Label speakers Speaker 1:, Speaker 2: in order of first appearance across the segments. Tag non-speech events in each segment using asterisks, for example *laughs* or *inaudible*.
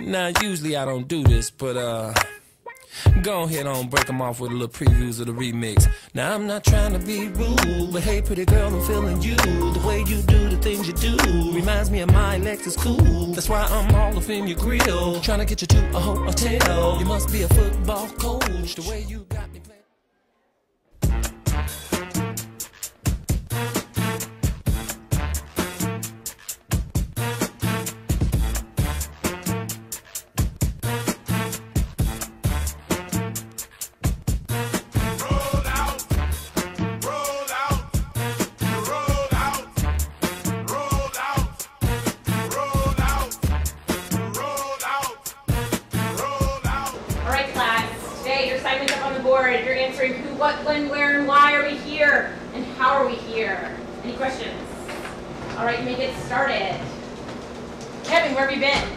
Speaker 1: Now, usually I don't do this, but uh, go ahead on break them off with a little previews of the remix. Now, I'm not trying to be rude, but hey, pretty girl, I'm feeling you. The way you do the things you do reminds me of my Lexus cool. That's why I'm all up in your grill, trying to get you to a hotel. You must be a football coach, the way you got
Speaker 2: You're who, what, when, where, and why are we here, and how are we here. Any questions? All right, you may get started. Kevin, where have you been?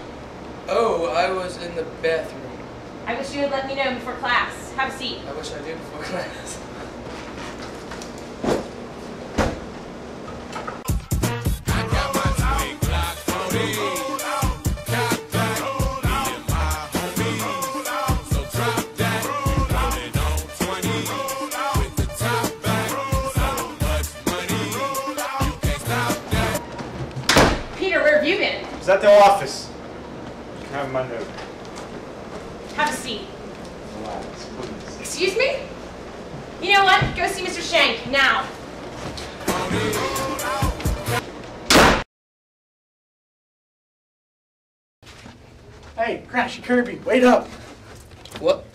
Speaker 3: Oh, I was in the bathroom.
Speaker 2: I wish you had let me know before class. Have a seat.
Speaker 3: I wish I did before *laughs* class.
Speaker 4: The office? Have my note.
Speaker 2: Have a seat.
Speaker 4: Relax, please.
Speaker 2: Excuse me? You know what? Go see Mr. Shank now.
Speaker 5: Hey, Crashy Kirby, wait up.
Speaker 3: What?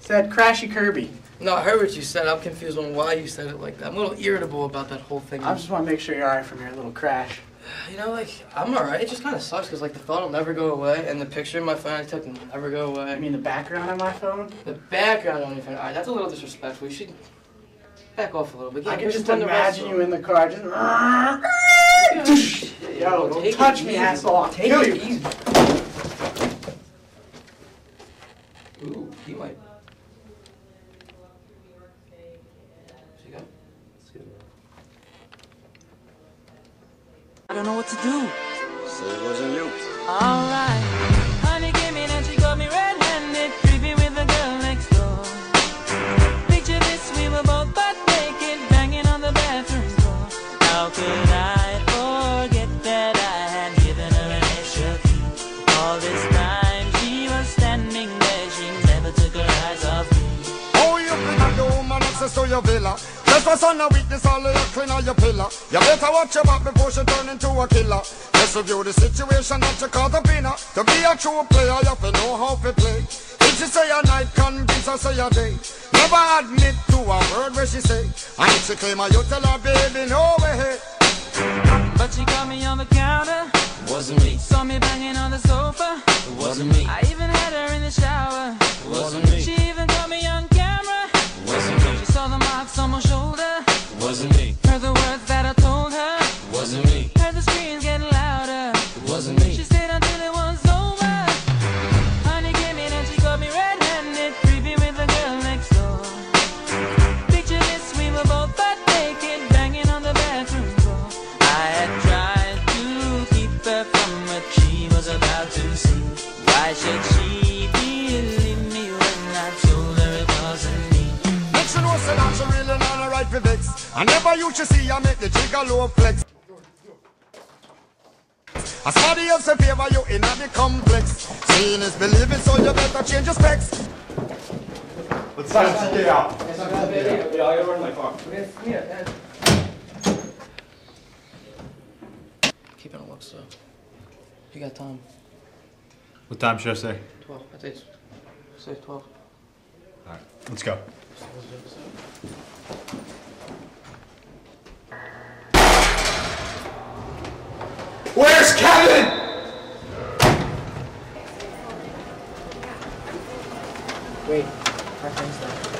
Speaker 5: Said Crashy Kirby.
Speaker 3: No, I heard what you said. I'm confused on why you said it like that. I'm a little irritable about that whole thing.
Speaker 5: I just want to make sure you're alright from your little crash. *sighs*
Speaker 3: You know, like, I'm alright. It just kind of sucks because, like, the thought will never go away, and the picture in my phone I took will never go away.
Speaker 5: I mean, the background on my phone?
Speaker 3: the background on your phone. Alright, that's a little disrespectful. You should back off a little bit. Yeah,
Speaker 5: I can just imagine you in the car just. *laughs* Yo, don't
Speaker 3: Take it
Speaker 5: touch me,
Speaker 3: easy.
Speaker 5: asshole. I'll
Speaker 3: Take
Speaker 5: kill
Speaker 3: it
Speaker 5: you.
Speaker 3: easy. Ooh, he might. She got.
Speaker 6: I don't know what to do.
Speaker 7: So it wasn't you.
Speaker 6: Alright. Honey came in and she got me red-handed, creepy with the girl next door. Picture this, we were both butt naked, banging on the bathroom door. How could I forget that I had given her an extra key? All this time she was standing there, she never took her eyes off me.
Speaker 8: Oh, you bring the woman access to your villa. Just for son of weakness, all of your clean on your pillar. You better watch your back before she turn into a killer. Just review the situation that you caught up in. To be a true player, you have to know how to play. If she say a night, convince her say a day. Never admit to a word where she say. And if she claim her, you tell her, baby, no way.
Speaker 6: But she caught me on the counter,
Speaker 3: Wasn't me.
Speaker 6: saw me banging on the sofa.
Speaker 3: It wasn't me.
Speaker 6: I even had her in the shower. She was about to see. Why should she believe me when I told her it wasn't me?
Speaker 8: Make she know say that she really not a right for vex. I never used to see her make the jigger low flex. As somebody else in favor you in a the complex. Seeing is believing, so you better change your specs.
Speaker 4: Let's sign get out.
Speaker 3: Yeah,
Speaker 4: I gotta run my car.
Speaker 3: Keep it on looks, so. You got time.
Speaker 4: What time should I say?
Speaker 3: 12. I think it's. Say 12.
Speaker 4: Alright, let's go. Where's Kevin?
Speaker 5: Wait, our friend's there.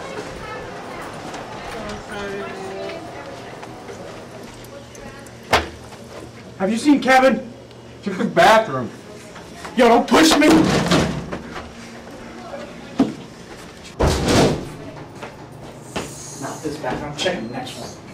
Speaker 5: Have you seen Kevin?
Speaker 4: To the bathroom.
Speaker 5: Yo, don't push me! Not this bathroom. I'm the next one.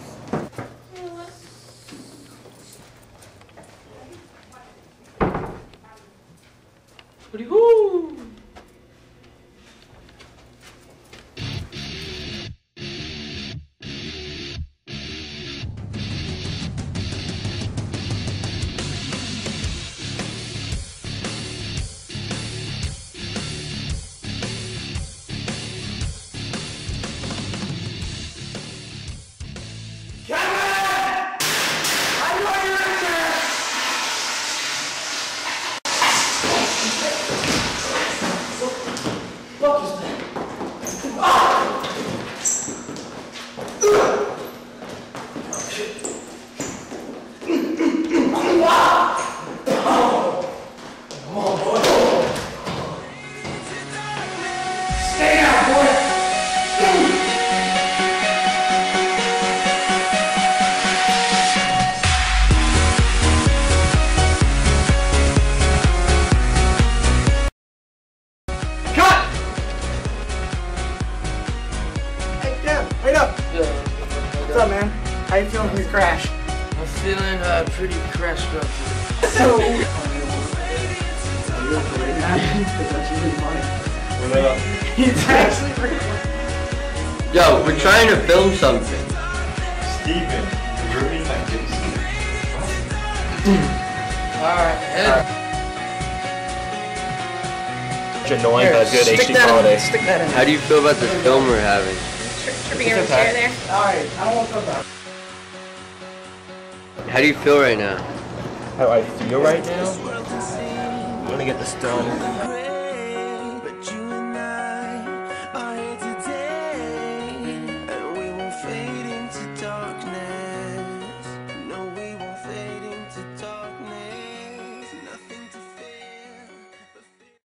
Speaker 5: You feeling from your crash?
Speaker 3: I'm feeling uh, pretty crashed up.
Speaker 5: So. It's *laughs* actually pretty funny.
Speaker 7: Yo, we're trying to film something.
Speaker 4: Steven, you're ruining my.
Speaker 3: Alright, head.
Speaker 9: annoying but good
Speaker 5: stick
Speaker 9: HD
Speaker 5: that
Speaker 9: quality.
Speaker 5: Stick that in.
Speaker 7: How do you feel about the film we're having?
Speaker 2: Tripping over chair there.
Speaker 5: Alright, I don't want to talk about it.
Speaker 7: How do you feel right now?
Speaker 9: How I feel right now? I'm gonna get this done.